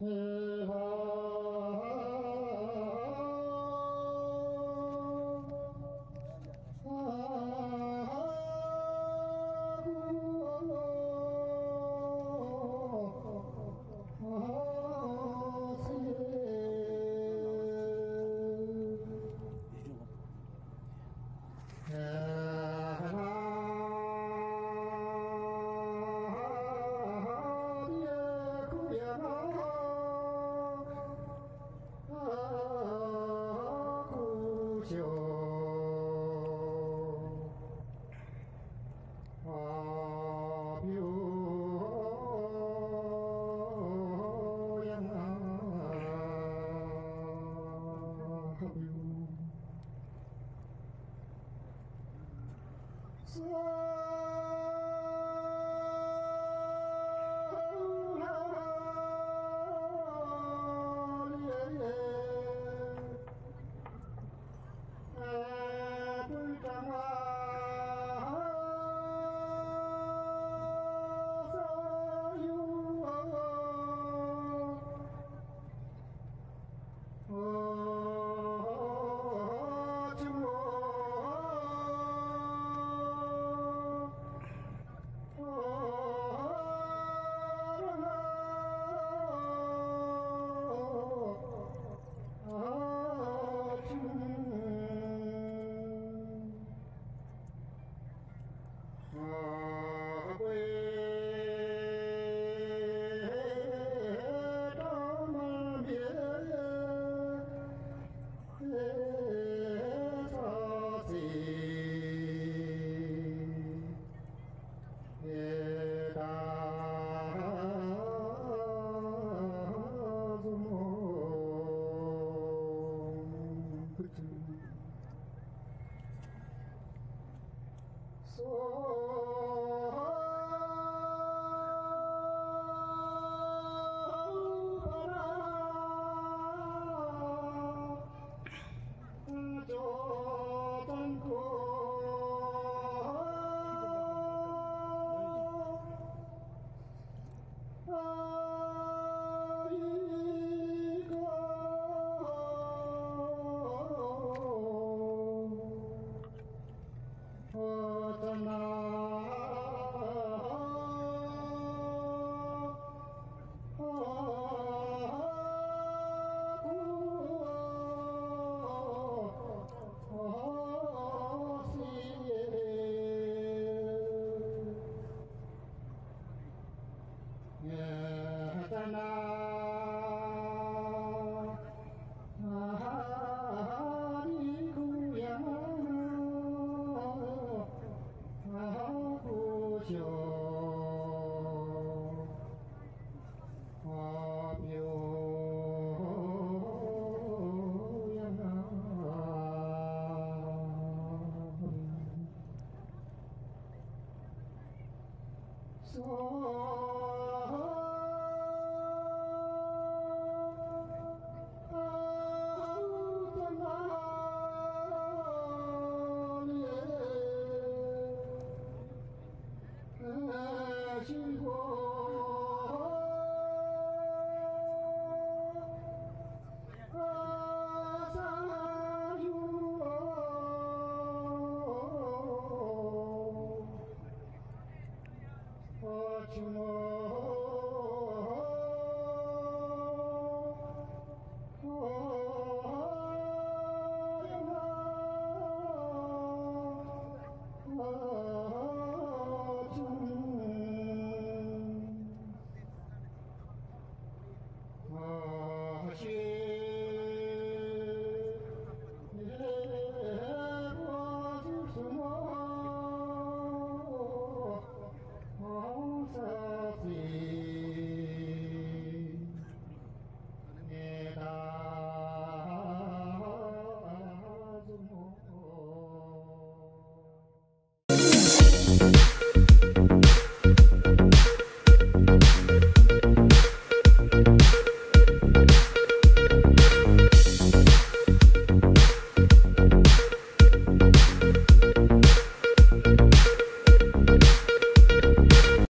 嗯好 Christmas. 阿爸哎嗨 Oh. ربنا Yeah. sou.